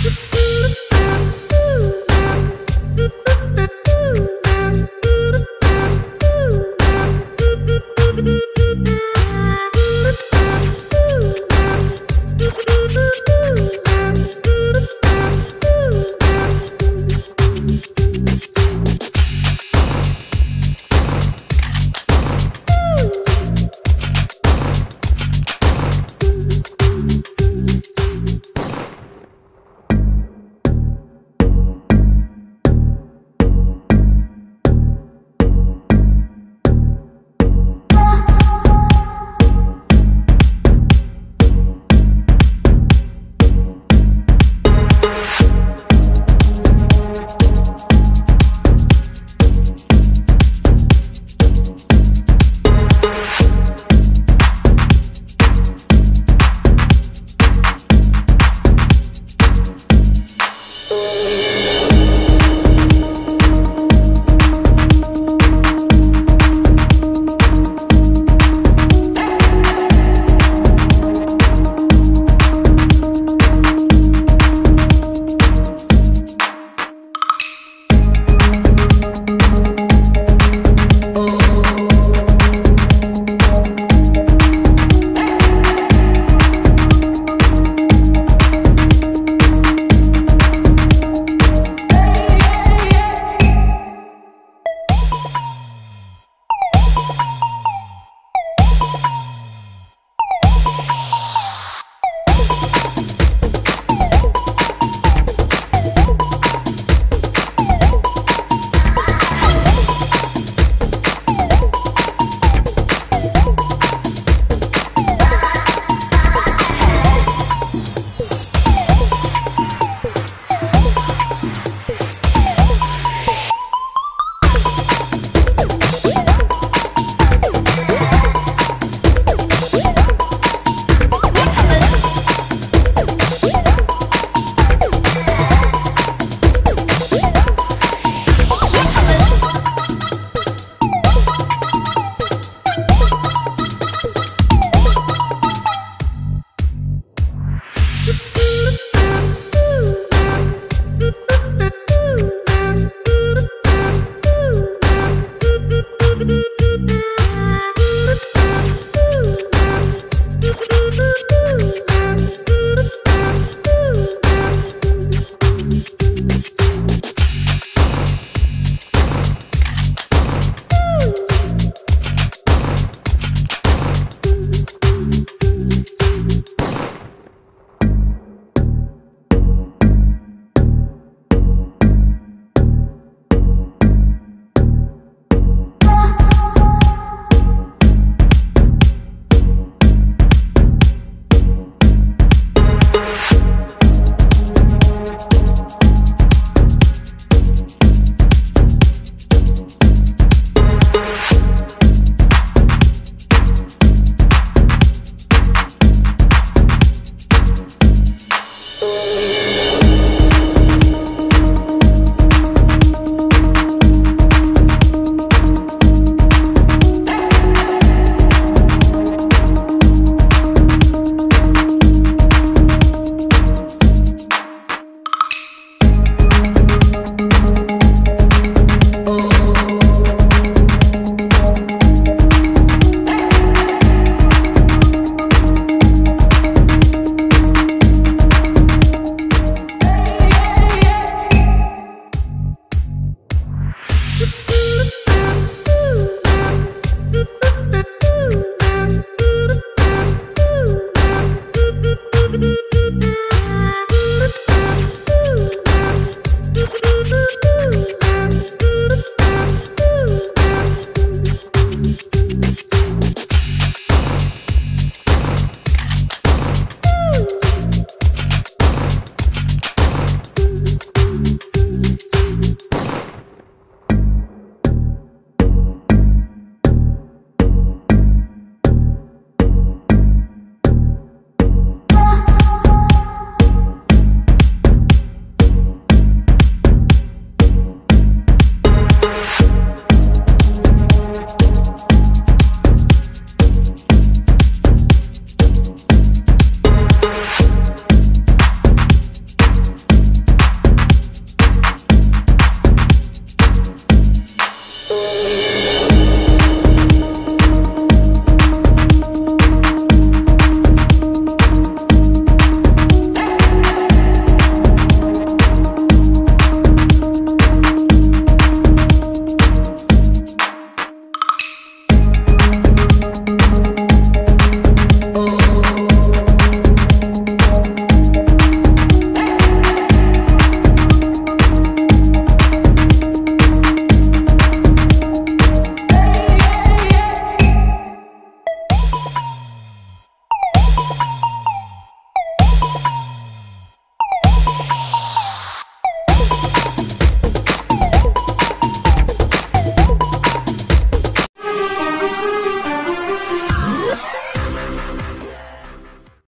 I'm Thank you.